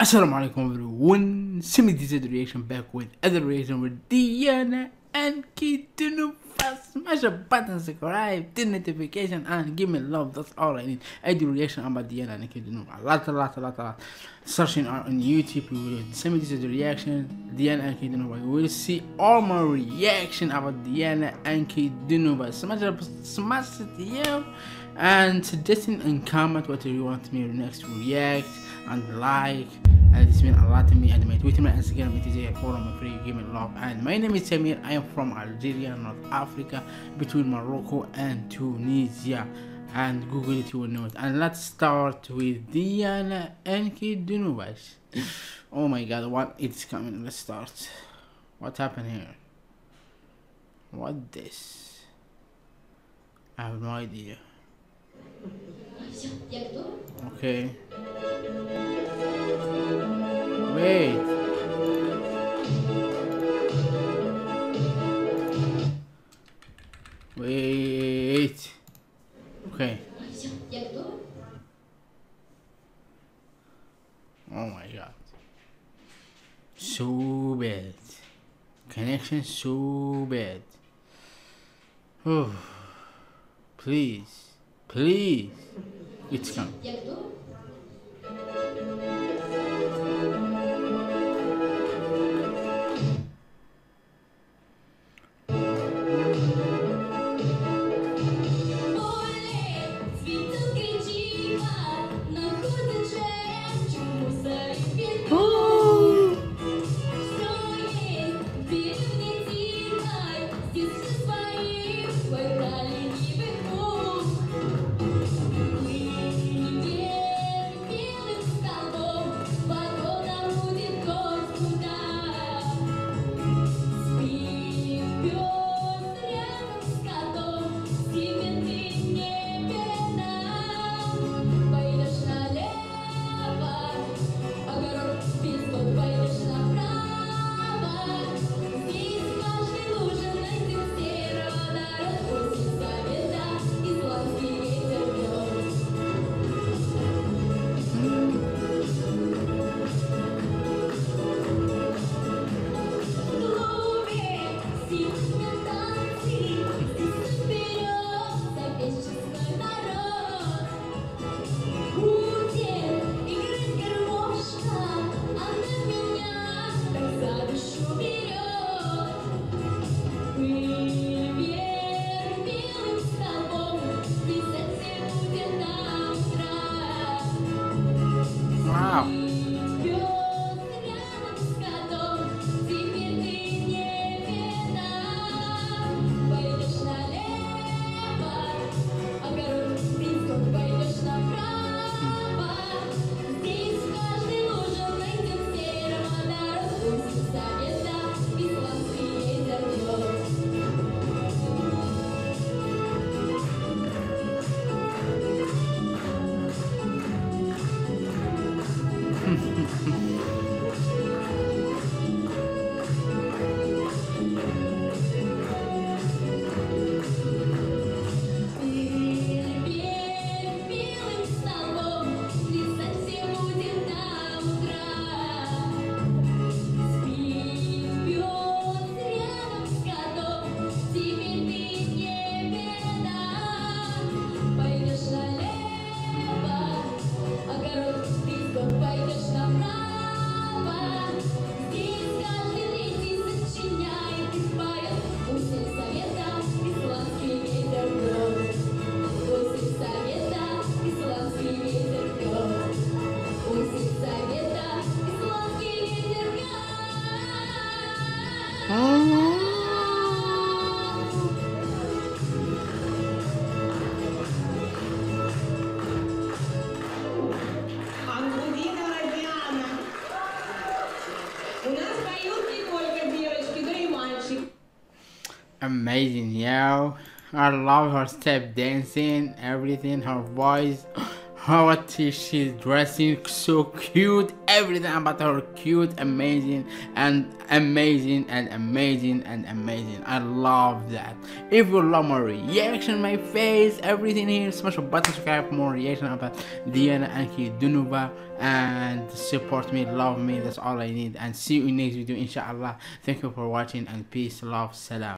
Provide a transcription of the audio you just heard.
Assalamu alaikum everyone. Simi this is the reaction back with other reaction with Diana and Kitunu. Smash a button, subscribe, the notification, and give me love. That's all I need. I do reaction about Diana Ankudinova. A lot, a lot, a lot, a lot. Searching on YouTube, we will send me this is the reaction. Diana Ankudinova. We will see all my reaction about Diana Ankudinova. But smash up, smash it, yeah. And suggesting and comment what you want me next to react and like and it's been a lot to me and my Twitter my Instagram it is a forum of free gaming love and my name is Samir. I am from Algeria North Africa between Morocco and Tunisia. And Google it you will know it. And let's start with Diana Ankudinova's oh my god what it's coming? Let's start. What happened here? What this? I have no idea. Okay Wait. Wait. Okay. Oh my god. So bad. Connection so bad. Oh. Please. Please. It's coming. Amazing, yo. I love her step dancing, everything, her voice, how she's dressing, so cute, everything about her cute amazing and amazing and amazing and amazing. I love that. If you love my reaction my face everything here smash the button subscribe for more reaction about diana Ankudinova and support me love me that's all i need. And see you in next video inshallah. Thank you for watching and peace love salam